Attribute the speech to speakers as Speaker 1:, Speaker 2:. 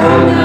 Speaker 1: Oh.